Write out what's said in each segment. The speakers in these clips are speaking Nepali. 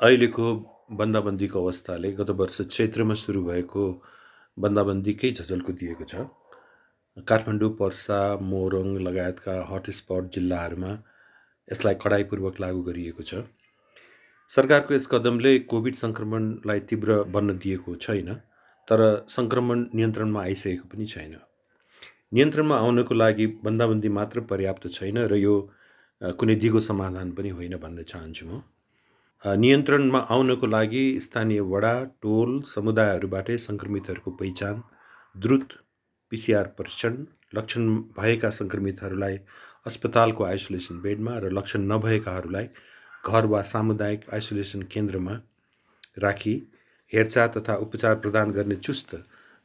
अहिलेको बन्दाबन्दीको अवस्थाले गत वर्ष चैत्रमा सुरु भएको बन्दाबन्दीकै झझल्को दिएको छ। काठमाडौँ पर्सा मोरङ लगायतका हटस्पट जिल्लाहरूमा यसलाई कडाइपूर्वक लागू गरिएको छ। सरकारको यस कदमले कोभिड सङ्क्रमणलाई तीव्र बन्न दिएको छैन तर सङ्क्रमण नियन्त्रणमा आइसकेको पनि छैन। नियन्त्रणमा आउनको लागि बन्दाबन्दी मात्र पर्याप्त छैन र यो कुनै दिगो समाधान पनि होइन भन्न चाहन्छु म। नियन्त्रणमा आउनको लागि स्थानीय वडा टोल समुदायहरूबाटै सङ्क्रमितहरूको पहिचान द्रुत पिसिआर परीक्षण लक्षण भएका सङ्क्रमितहरूलाई अस्पतालको आइसोलेसन बेडमा र लक्षण नभएकाहरूलाई घर वा सामुदायिक आइसोलेसन केन्द्रमा राखी हेरचाह तथा उपचार प्रदान गर्ने चुस्त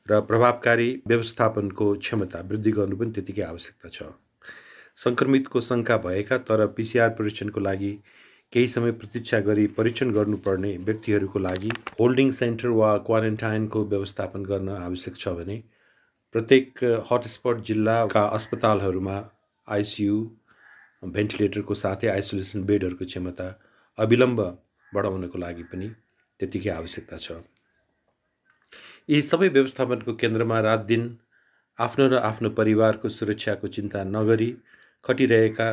र प्रभावकारी व्यवस्थापनको क्षमता वृद्धि गर्नु पनि त्यतिकै आवश्यकता छ। सङ्क्रमितको शङ्का भएका तर पिसिआर परीक्षणको लागि केही समय प्रतीक्षा गरी परीक्षण गर्नुपर्ने व्यक्तिहरूको लागि होल्डिङ सेन्टर वा क्वारेन्टाइनको व्यवस्थापन गर्न आवश्यक छ भने प्रत्येक हटस्पट जिल्लाका अस्पतालहरूमा आइसियु भेन्टिलेटरको साथै आइसोलेसन बेडहरूको क्षमता अविलम्ब बढाउनको लागि पनि त्यतिकै आवश्यकता छ। यी सबै व्यवस्थापनको केन्द्रमा रात दिन आफ्नो र आफ्नो परिवारको सुरक्षाको चिन्ता नगरी खटिरहेका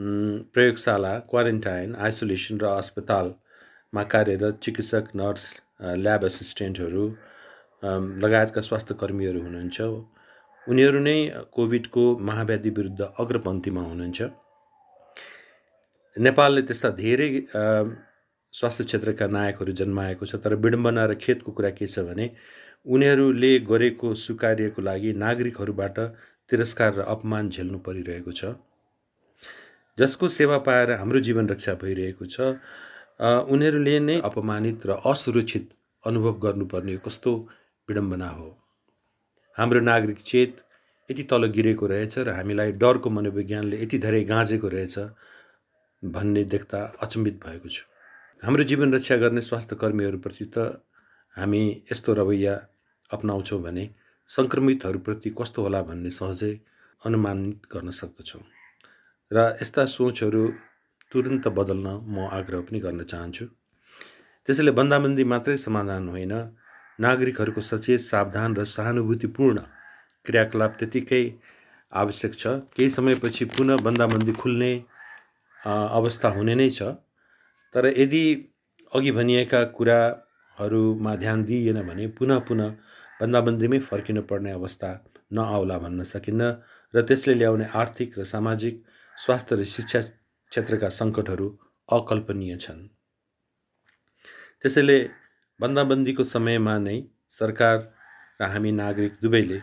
प्रयोगशाला क्वारेन्टाइन आइसोलेसन र अस्पतालमा कार्यरत चिकित्सक नर्स ल्याब एसिस्टेन्टहरू लगायतका स्वास्थ्य कर्मीहरू हुनुहुन्छ। उनीहरू नै कोभिडको महाव्याधि विरुद्ध अग्रपन्थीमा हुनुहुन्छ। नेपालले त्यस्ता धेरै स्वास्थ्य क्षेत्रका नायकहरू जन्माएको छ तर विडम्बना र खेतको कुरा के छ भने उनीहरूले गरेको सुकार्यको लागि नागरिकहरूबाट तिरस्कार र अपमान झेल्नु परिरहेको छ। जसको सेवा पाएर हाम्रो जीवन रक्षा भइरहेको छ उनीहरूले नै अपमानित र असुरक्षित अनुभव गर्नुपर्ने कस्तो विडम्बना हो। हाम्रो नागरिक चेत यति तल गिरेको रहेछ र हामीलाई डरको मनोविज्ञानले यति धेरै गाँजेको रहेछ भन्ने देख्दा अचम्बित भएको छु। हाम्रो जीवन रक्षा गर्ने स्वास्थ्य कर्मीहरूप्रति त हामी यस्तो रवैया अप्नाउँछौँ भने सङ्क्रमितहरूप्रति कस्तो होला भन्ने सहजै अनुमानित गर्न सक्दछौँ। र यस्ता सोचहरू तुरन्त बदल्न म आग्रह पनि गर्न चाहन्छु। त्यसैले बन्दाबन्दी मात्रै समाधान होइन। नागरिकहरूको सचेत सावधान र सहानुभूतिपूर्ण क्रियाकलाप त्यतिकै आवश्यक छ। केही समयपछि पुनः बन्दाबन्दी खुल्ने अवस्था हुने नै छ। तर यदि अघि भनिएका कुराहरूमा ध्यान दिइएन भने पुनः पुनः बन्दाबन्दीमै फर्किनु पर्ने अवस्था नआउला भन्न सकिन्न र त्यसले ल्याउने आर्थिक र सामाजिक स्वास्थ्य र शिक्षा क्षेत्रका सङ्कटहरू अकल्पनीय छन्। त्यसैले बन्दाबन्दीको समयमा नै सरकार र हामी नागरिक दुवैले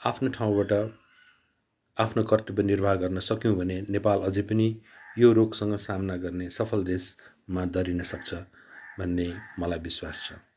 आफ्नो ठाउँबाट आफ्नो कर्तव्य निर्वाह गर्न सक्यौँ भने नेपाल अझै पनि यो रोगसँग सामना गर्ने सफल देशमा दरिन सक्छ भन्ने मलाई विश्वास छ।